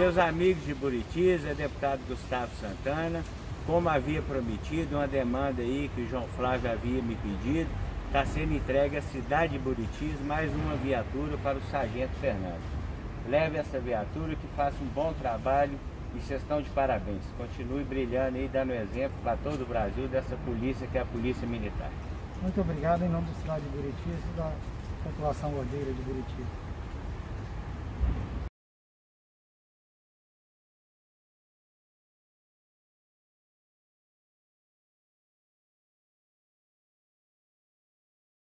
Meus amigos de Buritis, é deputado Gustavo Santana, como havia prometido, uma demanda aí que o João Flávio havia me pedido, está sendo entregue à cidade de Buritis mais uma viatura para o Sargento Fernando. Leve essa viatura que faça um bom trabalho e vocês estão de parabéns. Continue brilhando e dando exemplo para todo o Brasil dessa polícia que é a Polícia Militar. Muito obrigado em nome da cidade de Buritis e da população ordeira de Buritis.